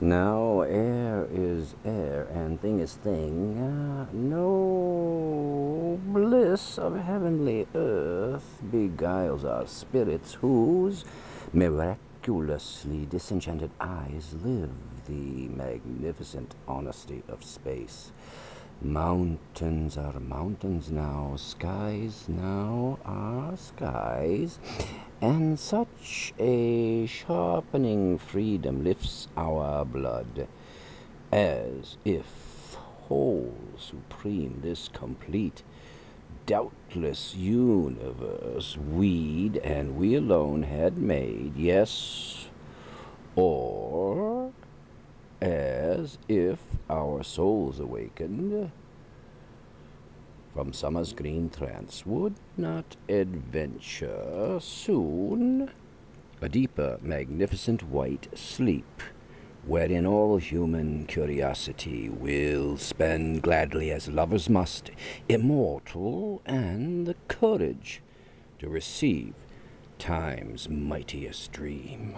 Now air is air, and thing is thing. Uh, no bliss of heavenly earth beguiles our spirits, whose miraculously disenchanted eyes live the magnificent honesty of space. Mountains are mountains now, skies now are skies, and such a sharpening freedom lifts our blood, as if whole supreme this complete, doubtless universe we'd and we alone had made, yes, as if our souls awakened from summer's green trance would not adventure soon a deeper, magnificent white sleep, wherein all human curiosity will spend gladly as lovers must, immortal, and the courage to receive time's mightiest dream.